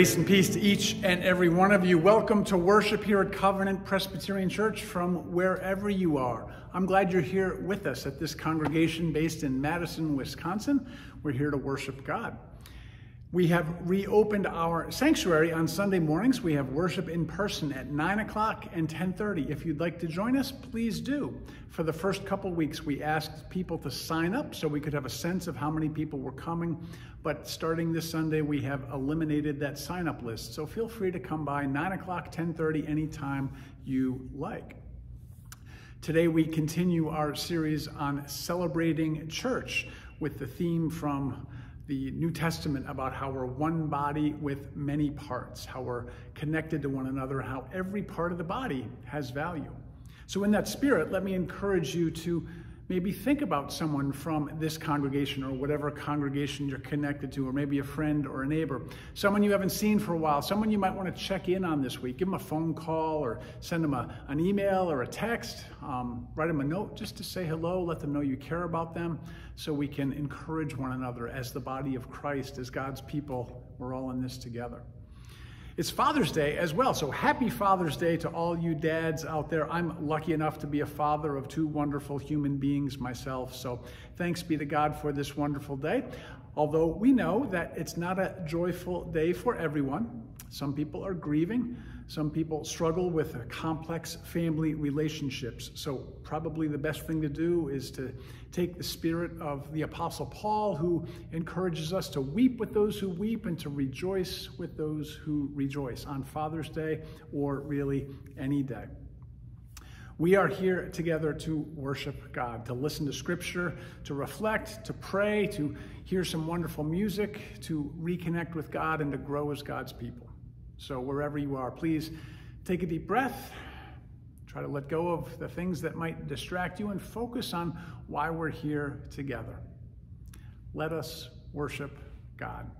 Grace and peace to each and every one of you. Welcome to worship here at Covenant Presbyterian Church from wherever you are. I'm glad you're here with us at this congregation based in Madison, Wisconsin. We're here to worship God. We have reopened our sanctuary on Sunday mornings. We have worship in person at 9 o'clock and 10.30. If you'd like to join us, please do. For the first couple weeks, we asked people to sign up so we could have a sense of how many people were coming. But starting this Sunday, we have eliminated that sign-up list. So feel free to come by 9 o'clock, 10.30, anytime you like. Today, we continue our series on celebrating church with the theme from the New Testament about how we're one body with many parts, how we're connected to one another, how every part of the body has value. So, in that spirit, let me encourage you to maybe think about someone from this congregation or whatever congregation you're connected to, or maybe a friend or a neighbor, someone you haven't seen for a while, someone you might want to check in on this week. Give them a phone call or send them a, an email or a text. Um, write them a note just to say hello, let them know you care about them so we can encourage one another as the body of Christ, as God's people. We're all in this together. It's Father's Day as well. So happy Father's Day to all you dads out there. I'm lucky enough to be a father of two wonderful human beings myself. So thanks be to God for this wonderful day. Although we know that it's not a joyful day for everyone. Some people are grieving. Some people struggle with complex family relationships. So, probably the best thing to do is to take the spirit of the Apostle Paul, who encourages us to weep with those who weep and to rejoice with those who rejoice on Father's Day or really any day. We are here together to worship God, to listen to Scripture, to reflect, to pray, to hear some wonderful music, to reconnect with God, and to grow as God's people. So, wherever you are, please take a deep breath. Try to let go of the things that might distract you and focus on why we're here together. Let us worship God.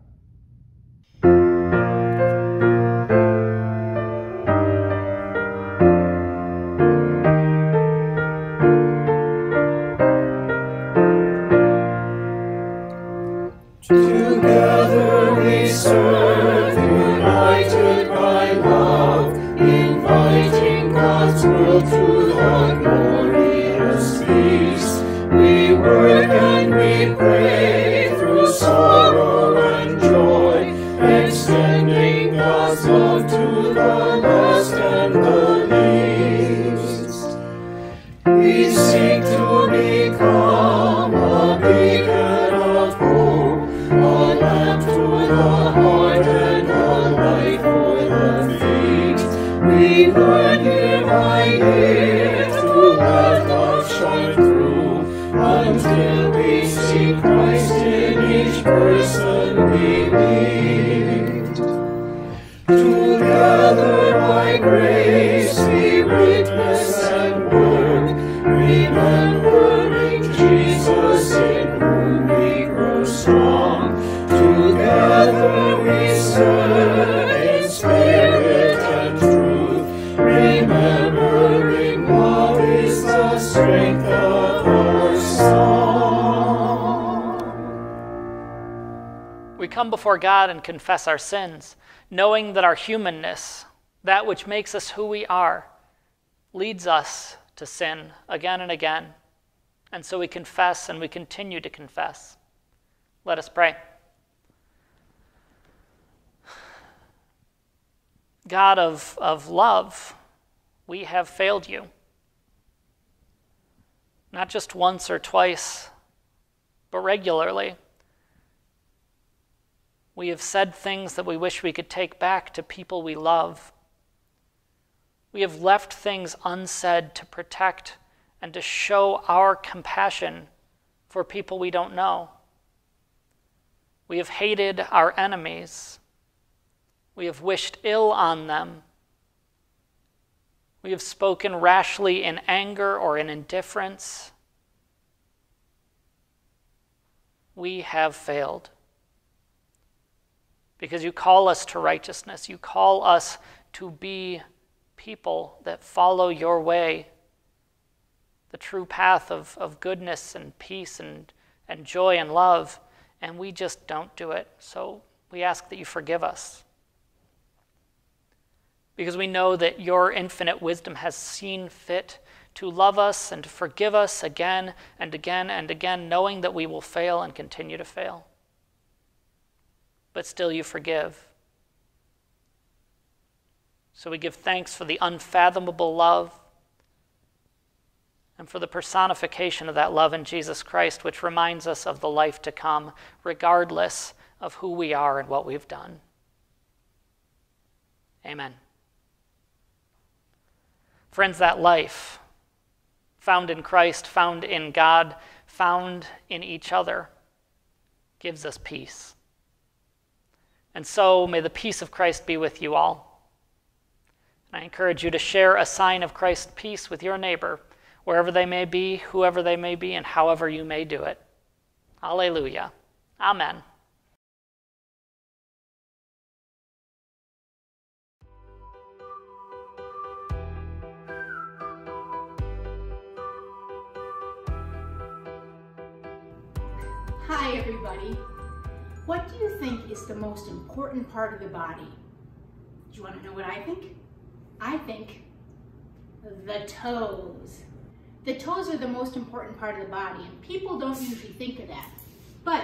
Come before God and confess our sins, knowing that our humanness, that which makes us who we are, leads us to sin again and again. And so we confess and we continue to confess. Let us pray. God of, of love, we have failed you. Not just once or twice, but regularly. We have said things that we wish we could take back to people we love. We have left things unsaid to protect and to show our compassion for people we don't know. We have hated our enemies. We have wished ill on them. We have spoken rashly in anger or in indifference. We have failed. Because you call us to righteousness, you call us to be people that follow your way, the true path of, of goodness and peace and, and joy and love, and we just don't do it. So we ask that you forgive us. Because we know that your infinite wisdom has seen fit to love us and to forgive us again and again and again, knowing that we will fail and continue to fail. But still, you forgive. So we give thanks for the unfathomable love and for the personification of that love in Jesus Christ, which reminds us of the life to come, regardless of who we are and what we've done. Amen. Friends, that life found in Christ, found in God, found in each other gives us peace. And so may the peace of Christ be with you all. And I encourage you to share a sign of Christ's peace with your neighbor, wherever they may be, whoever they may be, and however you may do it. Alleluia. Amen. Hi, everybody. What do you think is the most important part of the body? Do you want to know what I think? I think the toes. The toes are the most important part of the body, and people don't usually think of that. But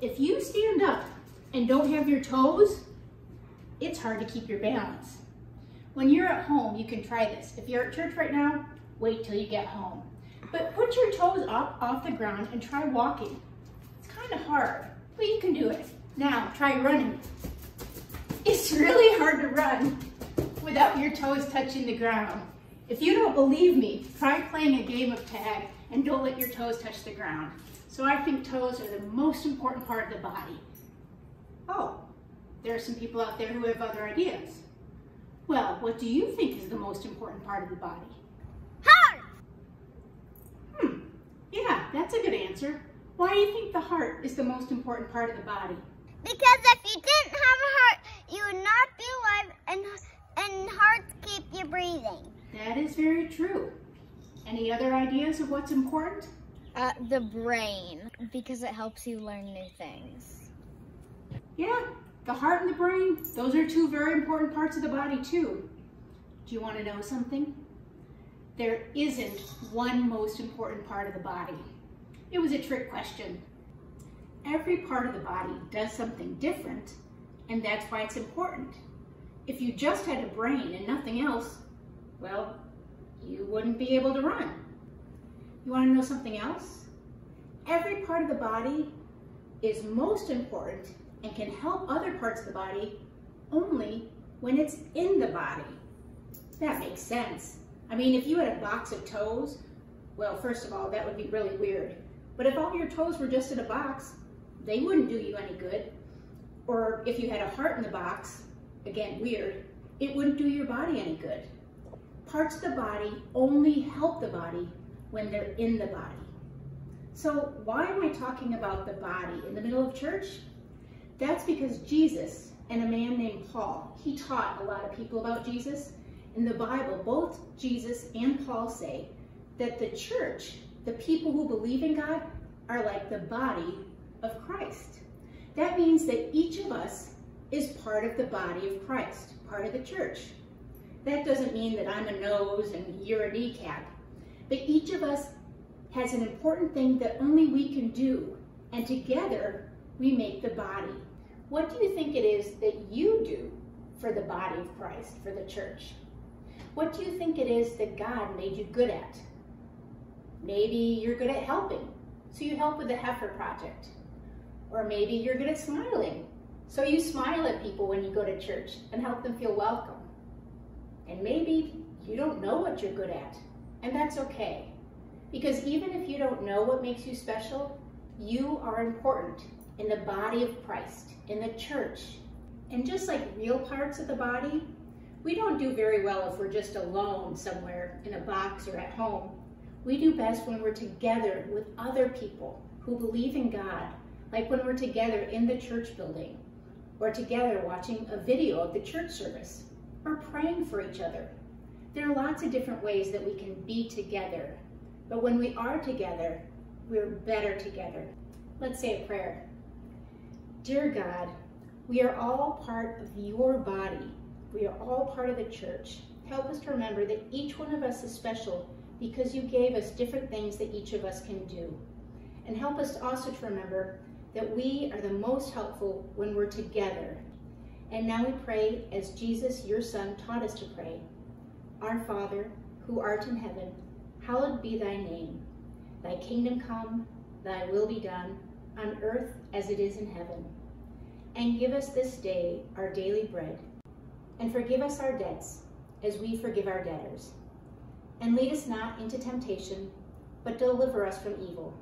if you stand up and don't have your toes, it's hard to keep your balance. When you're at home, you can try this. If you're at church right now, wait till you get home. But put your toes up off the ground and try walking. It's kind of hard, but you can do it. Now, try running. It's really hard to run without your toes touching the ground. If you don't believe me, try playing a game of tag and don't let your toes touch the ground. So I think toes are the most important part of the body. Oh, there are some people out there who have other ideas. Well, what do you think is the most important part of the body? Heart! Hmm, yeah, that's a good answer. Why do you think the heart is the most important part of the body? Because if you didn't have a heart, you would not be alive and and hearts keep you breathing. That is very true. Any other ideas of what's important? Uh, the brain, because it helps you learn new things. Yeah, the heart and the brain, those are two very important parts of the body too. Do you want to know something? There isn't one most important part of the body. It was a trick question. Every part of the body does something different, and that's why it's important. If you just had a brain and nothing else, well, you wouldn't be able to run. You want to know something else? Every part of the body is most important and can help other parts of the body only when it's in the body. That makes sense. I mean, if you had a box of toes, well, first of all, that would be really weird. But if all your toes were just in a box, they wouldn't do you any good. Or if you had a heart in the box, again, weird, it wouldn't do your body any good. Parts of the body only help the body when they're in the body. So why am I talking about the body in the middle of church? That's because Jesus and a man named Paul, he taught a lot of people about Jesus. In the Bible, both Jesus and Paul say that the church, the people who believe in God, are like the body of Christ. That means that each of us is part of the body of Christ, part of the church. That doesn't mean that I'm a nose and you're a kneecap, but each of us has an important thing that only we can do, and together we make the body. What do you think it is that you do for the body of Christ, for the church? What do you think it is that God made you good at? Maybe you're good at helping, so you help with the Heifer Project. Or maybe you're good at smiling, so you smile at people when you go to church and help them feel welcome. And maybe you don't know what you're good at, and that's okay. Because even if you don't know what makes you special, you are important in the body of Christ, in the church. And just like real parts of the body, we don't do very well if we're just alone somewhere in a box or at home. We do best when we're together with other people who believe in God, like when we're together in the church building, or together watching a video of the church service, or praying for each other. There are lots of different ways that we can be together, but when we are together, we're better together. Let's say a prayer. Dear God, we are all part of your body. We are all part of the church. Help us to remember that each one of us is special because you gave us different things that each of us can do. And help us also to remember that we are the most helpful when we're together. And now we pray as Jesus, your Son, taught us to pray. Our Father, who art in heaven, hallowed be thy name. Thy kingdom come, thy will be done, on earth as it is in heaven. And give us this day our daily bread, and forgive us our debts, as we forgive our debtors. And lead us not into temptation, but deliver us from evil.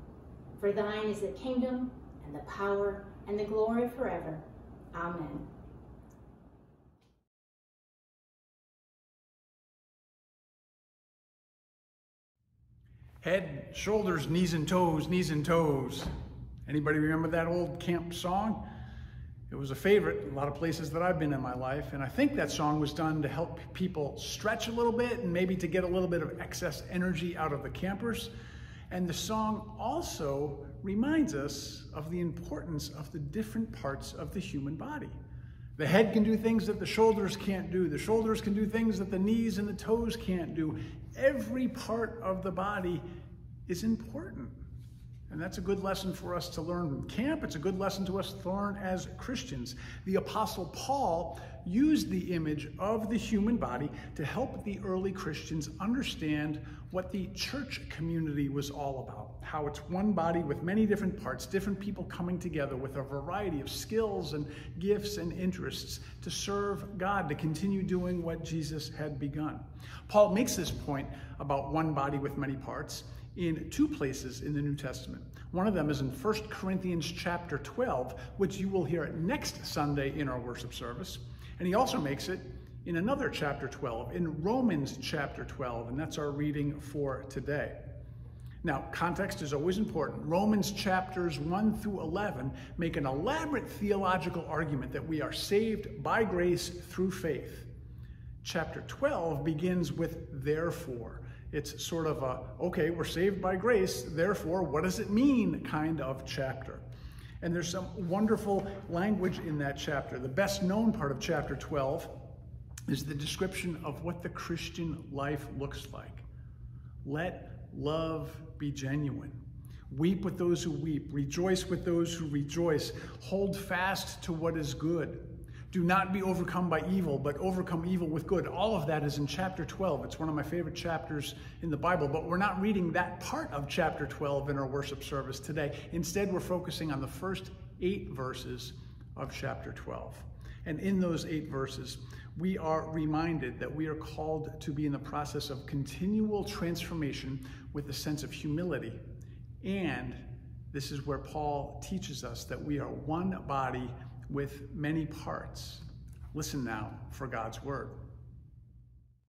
For thine is the kingdom, and the power, and the glory forever. Amen. Head, shoulders, knees and toes, knees and toes. Anybody remember that old camp song? It was a favorite in a lot of places that I've been in my life, and I think that song was done to help people stretch a little bit and maybe to get a little bit of excess energy out of the campers. And the song also reminds us of the importance of the different parts of the human body. The head can do things that the shoulders can't do. The shoulders can do things that the knees and the toes can't do. Every part of the body is important. And that's a good lesson for us to learn in camp. It's a good lesson to us to learn as Christians. The Apostle Paul used the image of the human body to help the early Christians understand what the church community was all about. How it's one body with many different parts, different people coming together with a variety of skills and gifts and interests to serve God, to continue doing what Jesus had begun. Paul makes this point about one body with many parts in two places in the New Testament. One of them is in 1 Corinthians chapter 12, which you will hear next Sunday in our worship service. And he also makes it in another chapter 12, in Romans chapter 12, and that's our reading for today. Now, context is always important. Romans chapters 1 through 11 make an elaborate theological argument that we are saved by grace through faith. Chapter 12 begins with therefore. It's sort of a, okay, we're saved by grace, therefore, what does it mean kind of chapter. And there's some wonderful language in that chapter. The best known part of chapter 12 is the description of what the Christian life looks like. Let love be genuine. Weep with those who weep. Rejoice with those who rejoice. Hold fast to what is good. Do not be overcome by evil, but overcome evil with good. All of that is in chapter 12. It's one of my favorite chapters in the Bible, but we're not reading that part of chapter 12 in our worship service today. Instead, we're focusing on the first eight verses of chapter 12. And in those eight verses, we are reminded that we are called to be in the process of continual transformation with a sense of humility. And this is where Paul teaches us that we are one body with many parts. Listen now for God's word.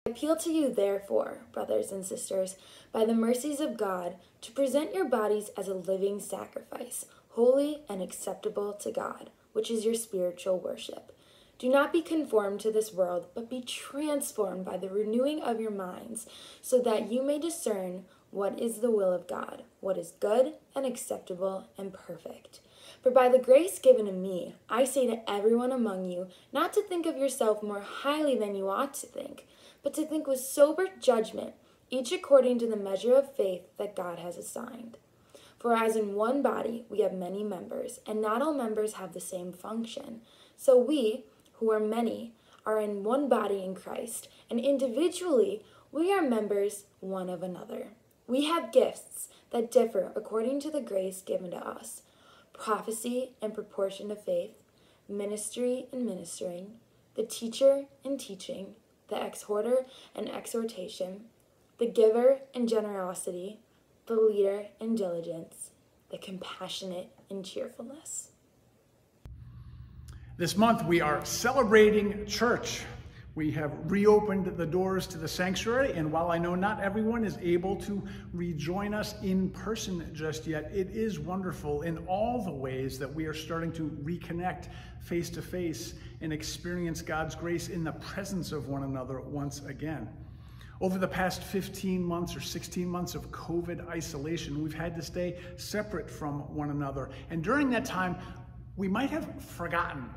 I appeal to you, therefore, brothers and sisters, by the mercies of God, to present your bodies as a living sacrifice, holy and acceptable to God, which is your spiritual worship. Do not be conformed to this world, but be transformed by the renewing of your minds, so that you may discern what is the will of God, what is good and acceptable and perfect. For by the grace given to me, I say to everyone among you not to think of yourself more highly than you ought to think, but to think with sober judgment, each according to the measure of faith that God has assigned. For as in one body we have many members, and not all members have the same function, so we, who are many, are in one body in Christ, and individually we are members one of another. We have gifts that differ according to the grace given to us prophecy and proportion of faith, ministry and ministering, the teacher and teaching, the exhorter and exhortation, the giver and generosity, the leader and diligence, the compassionate and cheerfulness. This month we are celebrating church. We have reopened the doors to the sanctuary, and while I know not everyone is able to rejoin us in person just yet, it is wonderful in all the ways that we are starting to reconnect face to face and experience God's grace in the presence of one another once again. Over the past 15 months or 16 months of COVID isolation, we've had to stay separate from one another. And during that time, we might have forgotten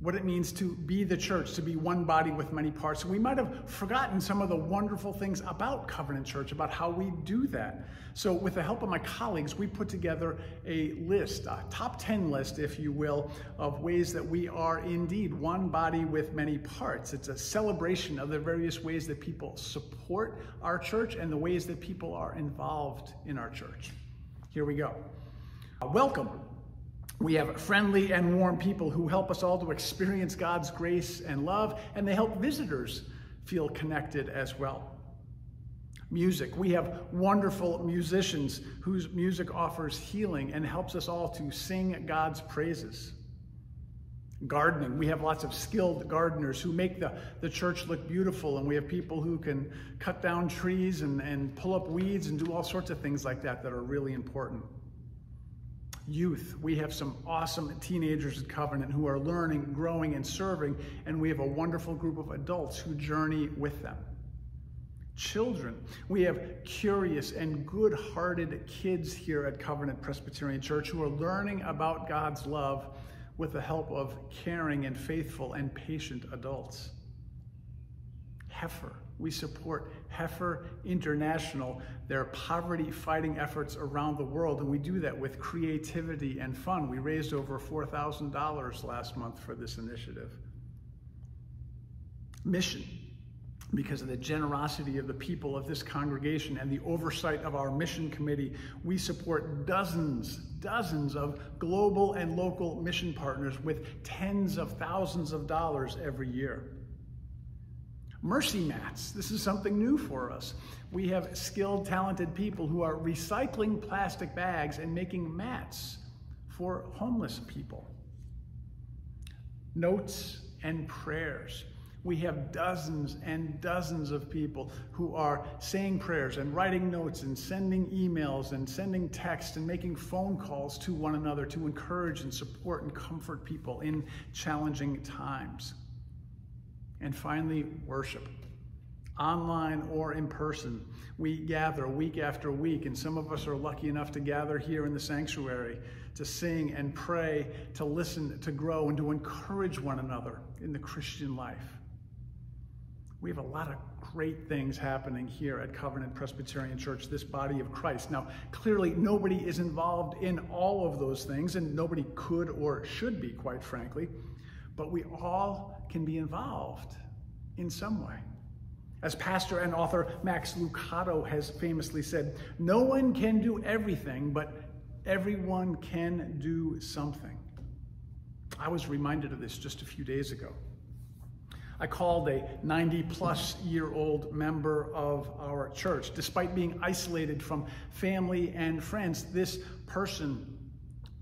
what it means to be the church, to be one body with many parts. We might have forgotten some of the wonderful things about Covenant Church, about how we do that. So, with the help of my colleagues, we put together a list, a top 10 list, if you will, of ways that we are indeed one body with many parts. It's a celebration of the various ways that people support our church and the ways that people are involved in our church. Here we go. Welcome we have friendly and warm people who help us all to experience God's grace and love, and they help visitors feel connected as well. Music. We have wonderful musicians whose music offers healing and helps us all to sing God's praises. Gardening. We have lots of skilled gardeners who make the, the church look beautiful, and we have people who can cut down trees and, and pull up weeds and do all sorts of things like that that are really important youth. We have some awesome teenagers at Covenant who are learning, growing, and serving, and we have a wonderful group of adults who journey with them. Children. We have curious and good hearted kids here at Covenant Presbyterian Church who are learning about God's love with the help of caring and faithful and patient adults. Heifer. We support Heifer International, their poverty fighting efforts around the world, and we do that with creativity and fun. We raised over $4,000 last month for this initiative. Mission, because of the generosity of the people of this congregation and the oversight of our mission committee, we support dozens, dozens of global and local mission partners with tens of thousands of dollars every year. Mercy mats. This is something new for us. We have skilled, talented people who are recycling plastic bags and making mats for homeless people. Notes and prayers. We have dozens and dozens of people who are saying prayers and writing notes and sending emails and sending texts and making phone calls to one another to encourage and support and comfort people in challenging times. And finally, worship. Online or in person, we gather week after week, and some of us are lucky enough to gather here in the sanctuary to sing and pray, to listen, to grow, and to encourage one another in the Christian life. We have a lot of great things happening here at Covenant Presbyterian Church, this body of Christ. Now, clearly, nobody is involved in all of those things, and nobody could or should be, quite frankly but we all can be involved in some way. As pastor and author Max Lucado has famously said, no one can do everything, but everyone can do something. I was reminded of this just a few days ago. I called a 90 plus year old member of our church. Despite being isolated from family and friends, this person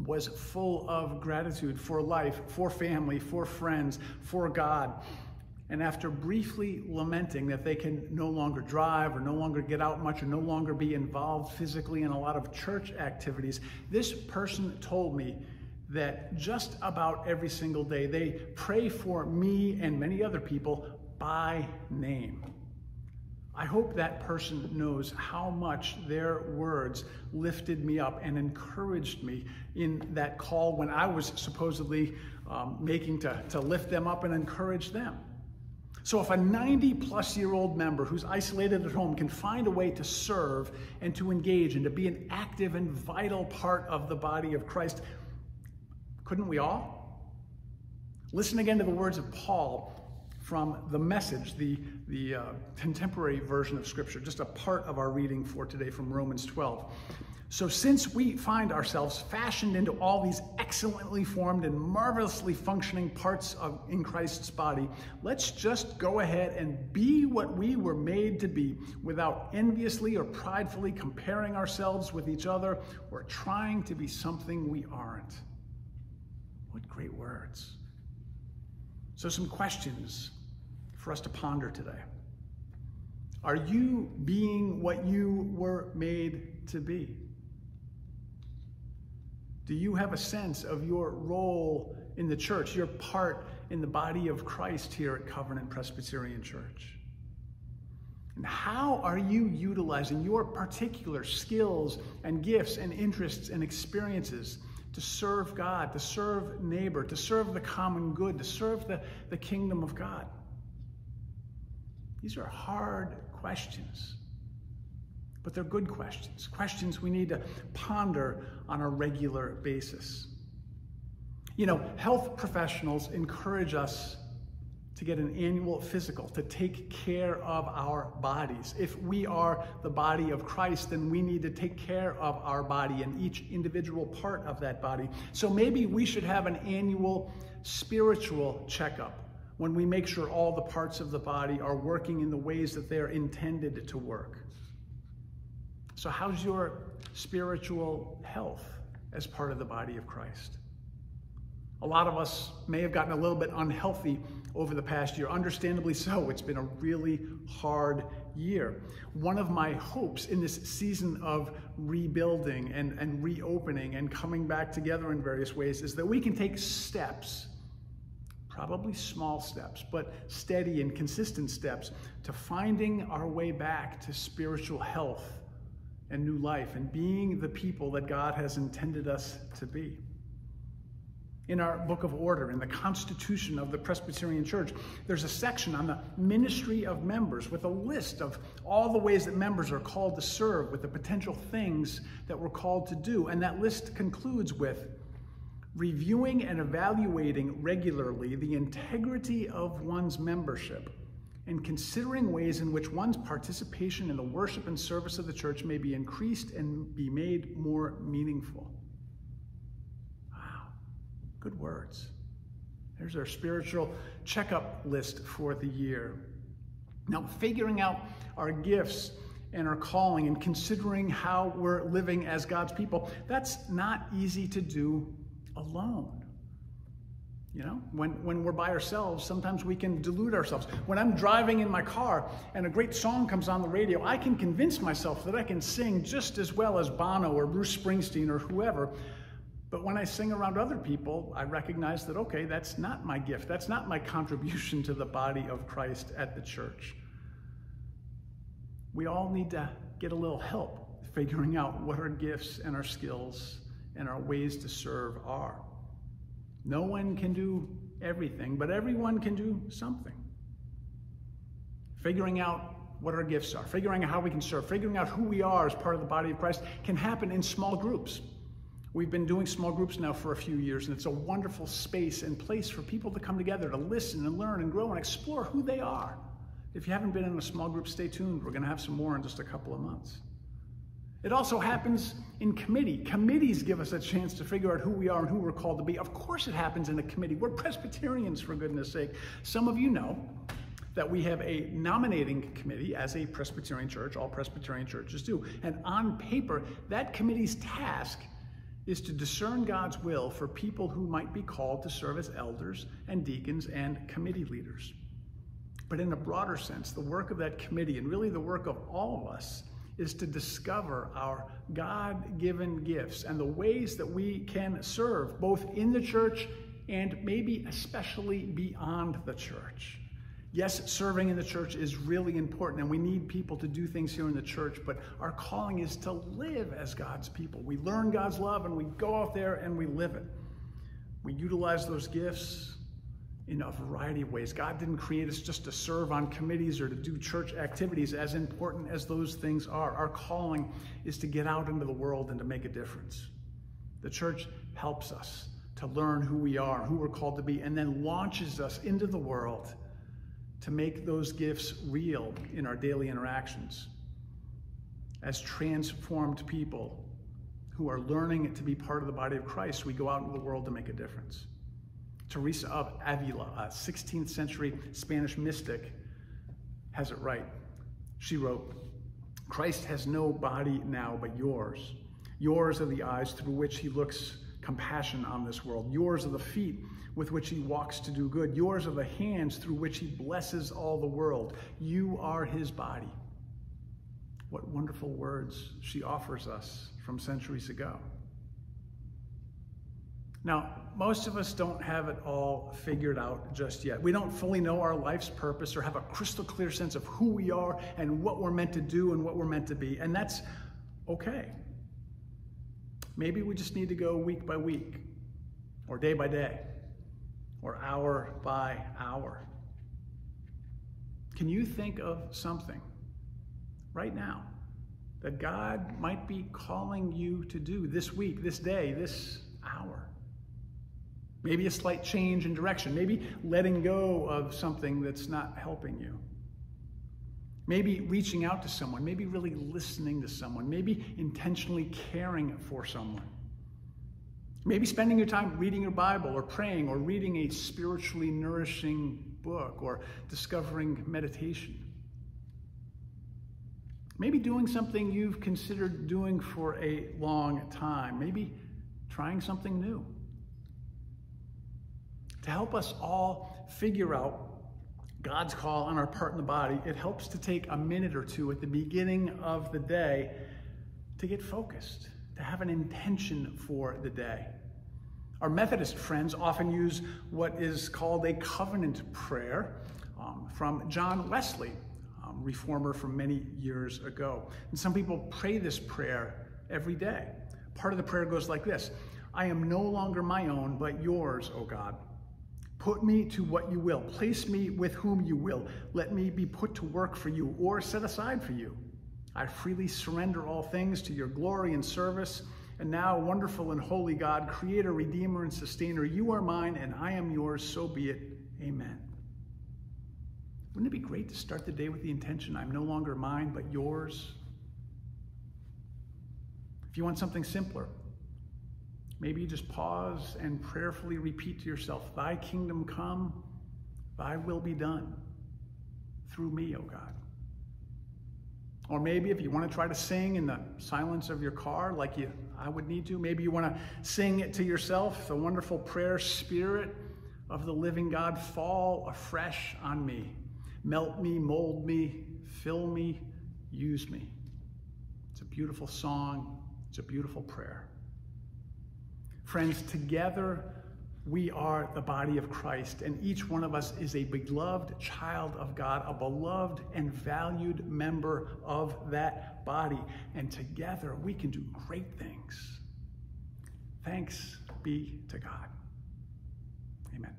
was full of gratitude for life, for family, for friends, for God. And after briefly lamenting that they can no longer drive or no longer get out much or no longer be involved physically in a lot of church activities, this person told me that just about every single day they pray for me and many other people by name. I hope that person knows how much their words lifted me up and encouraged me in that call when I was supposedly um, making to, to lift them up and encourage them. So, if a 90 plus year old member who's isolated at home can find a way to serve and to engage and to be an active and vital part of the body of Christ, couldn't we all? Listen again to the words of Paul from the message, the, the uh, contemporary version of Scripture, just a part of our reading for today from Romans 12. So, since we find ourselves fashioned into all these excellently formed and marvelously functioning parts of, in Christ's body, let's just go ahead and be what we were made to be without enviously or pridefully comparing ourselves with each other or trying to be something we aren't. What great words. So, some questions for us to ponder today. Are you being what you were made to be? Do you have a sense of your role in the church, your part in the body of Christ here at Covenant Presbyterian Church? And how are you utilizing your particular skills and gifts and interests and experiences to serve God, to serve neighbor, to serve the common good, to serve the, the kingdom of God? These are hard questions, but they're good questions, questions we need to ponder on a regular basis. You know, health professionals encourage us to get an annual physical, to take care of our bodies. If we are the body of Christ, then we need to take care of our body and each individual part of that body. So maybe we should have an annual spiritual checkup when we make sure all the parts of the body are working in the ways that they're intended to work. So, how's your spiritual health as part of the body of Christ? A lot of us may have gotten a little bit unhealthy over the past year, understandably so. It's been a really hard year. One of my hopes in this season of rebuilding and, and reopening and coming back together in various ways is that we can take steps probably small steps, but steady and consistent steps to finding our way back to spiritual health and new life and being the people that God has intended us to be. In our book of order, in the Constitution of the Presbyterian Church, there's a section on the ministry of members with a list of all the ways that members are called to serve, with the potential things that we're called to do. And that list concludes with reviewing and evaluating regularly the integrity of one's membership and considering ways in which one's participation in the worship and service of the church may be increased and be made more meaningful. Wow, good words. There's our spiritual checkup list for the year. Now, figuring out our gifts and our calling and considering how we're living as God's people, that's not easy to do alone. You know, when, when we're by ourselves, sometimes we can delude ourselves. When I'm driving in my car and a great song comes on the radio, I can convince myself that I can sing just as well as Bono or Bruce Springsteen or whoever. But when I sing around other people, I recognize that, okay, that's not my gift. That's not my contribution to the body of Christ at the church. We all need to get a little help figuring out what our gifts and our skills and our ways to serve are. No one can do everything, but everyone can do something. Figuring out what our gifts are, figuring out how we can serve, figuring out who we are as part of the body of Christ can happen in small groups. We've been doing small groups now for a few years, and it's a wonderful space and place for people to come together to listen and learn and grow and explore who they are. If you haven't been in a small group, stay tuned. We're going to have some more in just a couple of months. It also happens in committee. Committees give us a chance to figure out who we are and who we're called to be. Of course, it happens in a committee. We're Presbyterians, for goodness sake. Some of you know that we have a nominating committee as a Presbyterian church. All Presbyterian churches do. And on paper, that committee's task is to discern God's will for people who might be called to serve as elders and deacons and committee leaders. But in a broader sense, the work of that committee, and really the work of all of us, is to discover our God given gifts and the ways that we can serve both in the church and maybe especially beyond the church. Yes, serving in the church is really important, and we need people to do things here in the church, but our calling is to live as God's people. We learn God's love and we go out there and we live it. We utilize those gifts in a variety of ways. God didn't create us just to serve on committees or to do church activities, as important as those things are. Our calling is to get out into the world and to make a difference. The church helps us to learn who we are, who we're called to be, and then launches us into the world to make those gifts real in our daily interactions. As transformed people who are learning to be part of the body of Christ, we go out into the world to make a difference. Teresa of Avila, a 16th century Spanish mystic, has it right. She wrote, Christ has no body now but yours. Yours are the eyes through which he looks compassion on this world. Yours are the feet with which he walks to do good. Yours are the hands through which he blesses all the world. You are his body. What wonderful words she offers us from centuries ago. Now, most of us don't have it all figured out just yet. We don't fully know our life's purpose or have a crystal clear sense of who we are and what we're meant to do and what we're meant to be, and that's okay. Maybe we just need to go week by week, or day by day, or hour by hour. Can you think of something right now that God might be calling you to do this week, this day, this hour? Maybe a slight change in direction. Maybe letting go of something that's not helping you. Maybe reaching out to someone. Maybe really listening to someone. Maybe intentionally caring for someone. Maybe spending your time reading your Bible or praying or reading a spiritually nourishing book or discovering meditation. Maybe doing something you've considered doing for a long time. Maybe trying something new to help us all figure out God's call on our part in the body, it helps to take a minute or two at the beginning of the day to get focused, to have an intention for the day. Our Methodist friends often use what is called a covenant prayer um, from John Wesley, um, reformer from many years ago. And some people pray this prayer every day. Part of the prayer goes like this I am no longer my own, but yours, O God. Put me to what you will. Place me with whom you will. Let me be put to work for you or set aside for you. I freely surrender all things to your glory and service. And now, wonderful and holy God, creator, redeemer, and sustainer, you are mine and I am yours. So be it. Amen. Wouldn't it be great to start the day with the intention I'm no longer mine, but yours? If you want something simpler, Maybe you just pause and prayerfully repeat to yourself, Thy kingdom come, Thy will be done through me, O God. Or maybe if you want to try to sing in the silence of your car, like you, I would need to, maybe you want to sing it to yourself, the wonderful prayer, Spirit of the living God, fall afresh on me. Melt me, mold me, fill me, use me. It's a beautiful song, it's a beautiful prayer. Friends, together we are the body of Christ, and each one of us is a beloved child of God, a beloved and valued member of that body. And together we can do great things. Thanks be to God. Amen.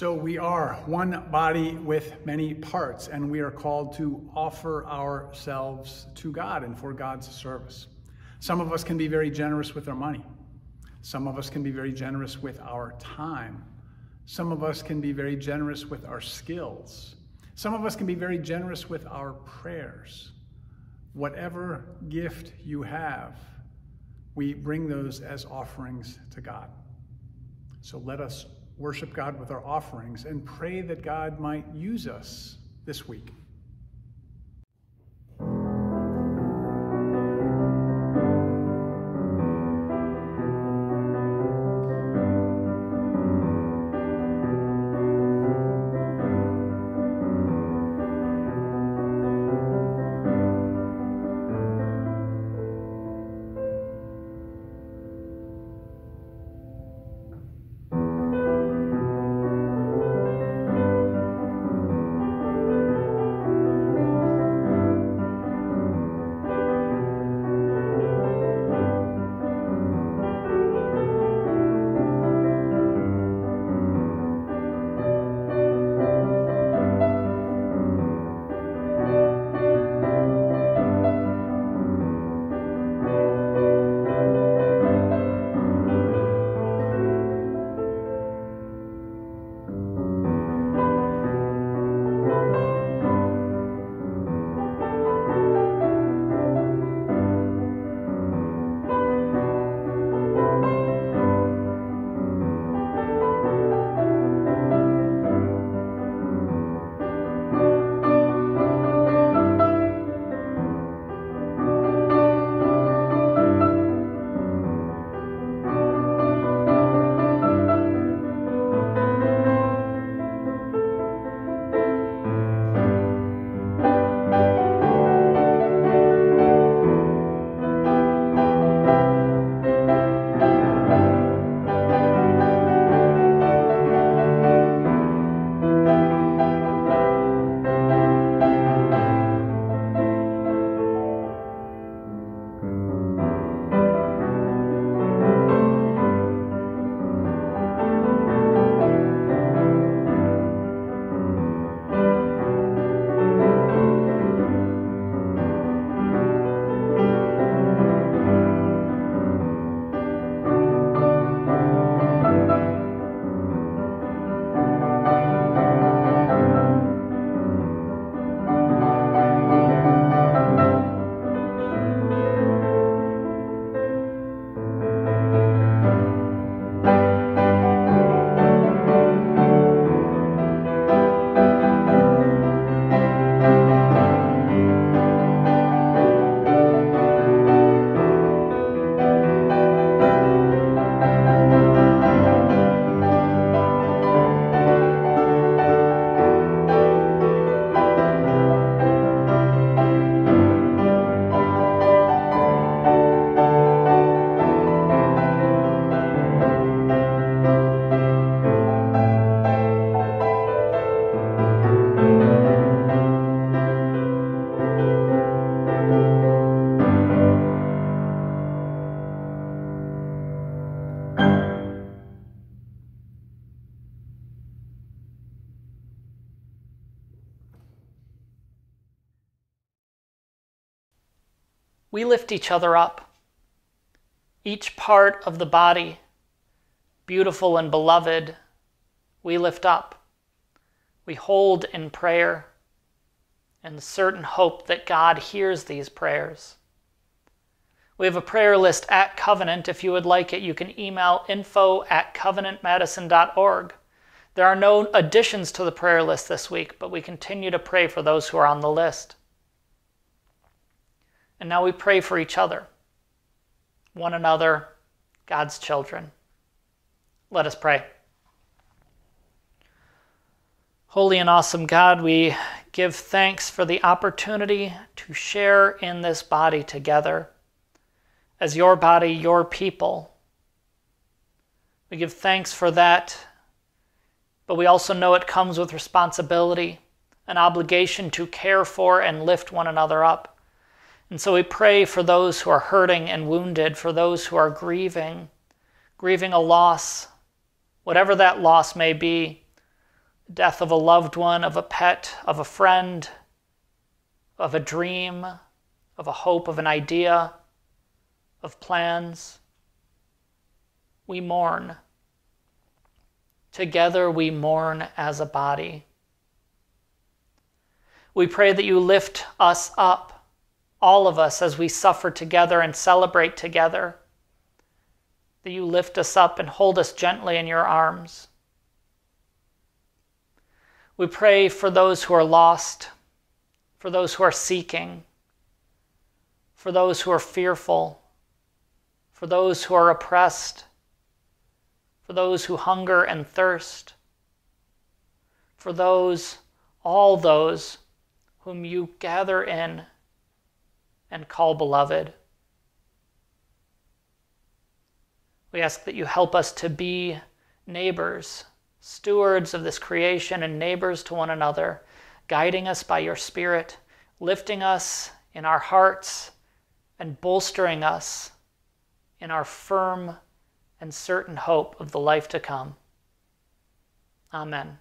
So we are one body with many parts, and we are called to offer ourselves to God and for God's service. Some of us can be very generous with our money. Some of us can be very generous with our time. Some of us can be very generous with our skills. Some of us can be very generous with our prayers. Whatever gift you have, we bring those as offerings to God. So let us worship God with our offerings, and pray that God might use us this week. We lift each other up. Each part of the body, beautiful and beloved, we lift up. We hold in prayer and certain hope that God hears these prayers. We have a prayer list at Covenant. If you would like it, you can email info at covenantmadison.org. There are no additions to the prayer list this week, but we continue to pray for those who are on the list. And now we pray for each other, one another, God's children. Let us pray. Holy and awesome God, we give thanks for the opportunity to share in this body together as your body, your people. We give thanks for that, but we also know it comes with responsibility, an obligation to care for and lift one another up. And so we pray for those who are hurting and wounded, for those who are grieving, grieving a loss, whatever that loss may be death of a loved one, of a pet, of a friend, of a dream, of a hope, of an idea, of plans. We mourn. Together we mourn as a body. We pray that you lift us up all of us as we suffer together and celebrate together. That you lift us up and hold us gently in your arms. We pray for those who are lost, for those who are seeking, for those who are fearful, for those who are oppressed, for those who hunger and thirst, for those, all those whom you gather in and call beloved. We ask that you help us to be neighbors, stewards of this creation, and neighbors to one another, guiding us by your Spirit, lifting us in our hearts, and bolstering us in our firm and certain hope of the life to come. Amen.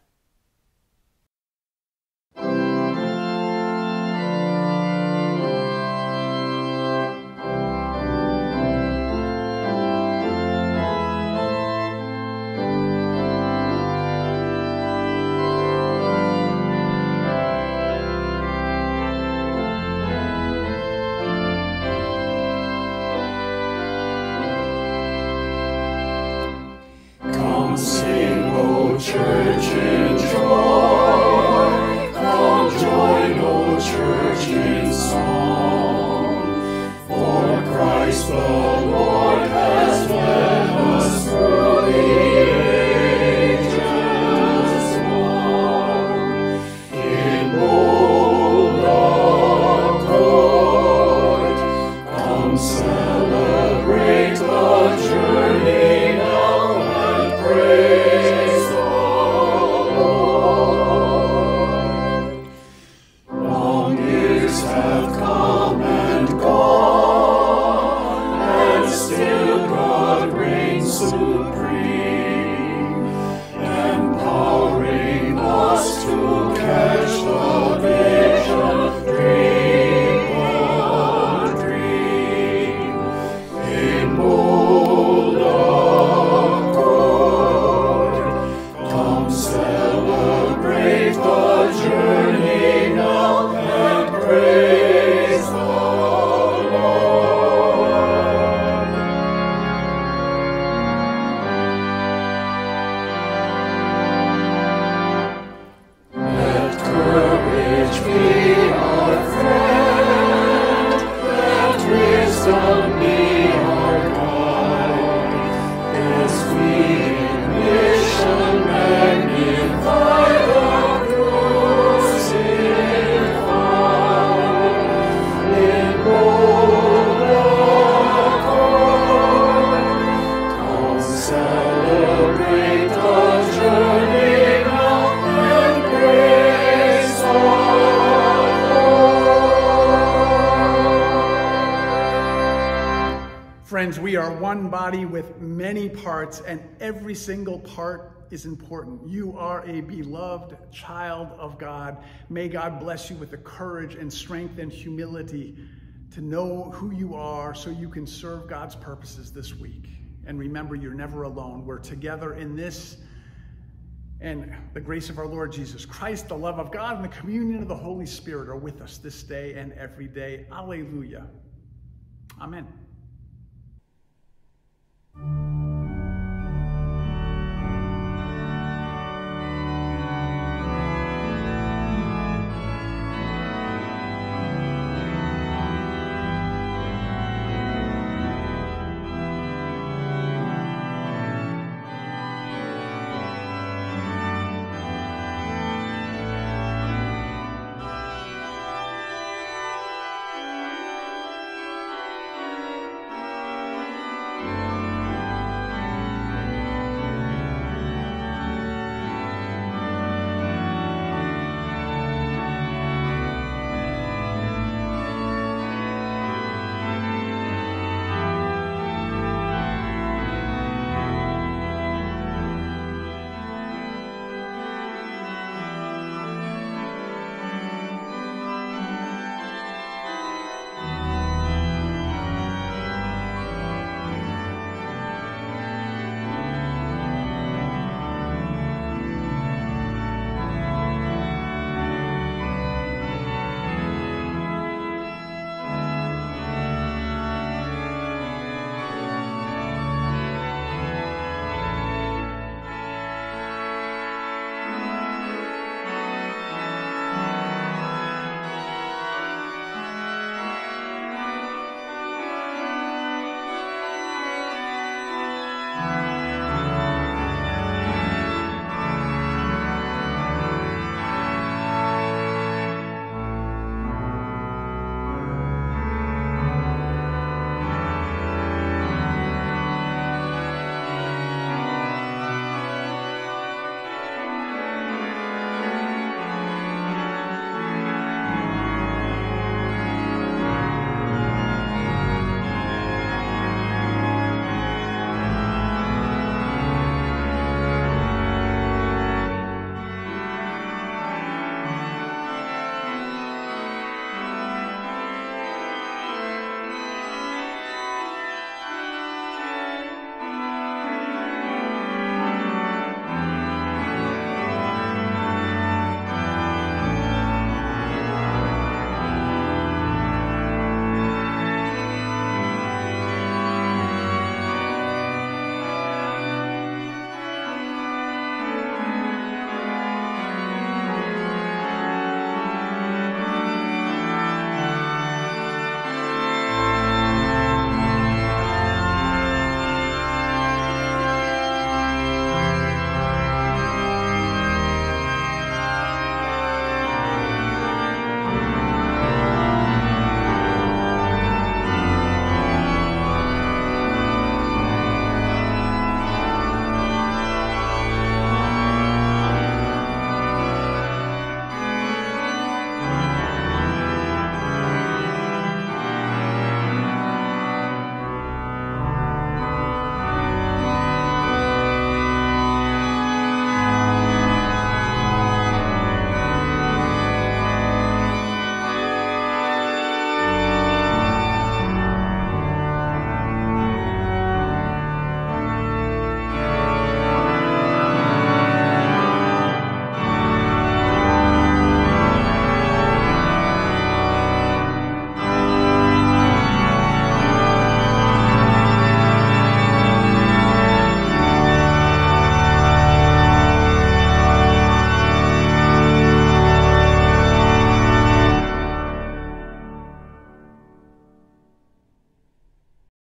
Parts, and every single part is important. You are a beloved child of God. May God bless you with the courage and strength and humility to know who you are so you can serve God's purposes this week. And remember, you're never alone. We're together in this. And the grace of our Lord Jesus Christ, the love of God, and the communion of the Holy Spirit are with us this day and every day. Alleluia. Amen.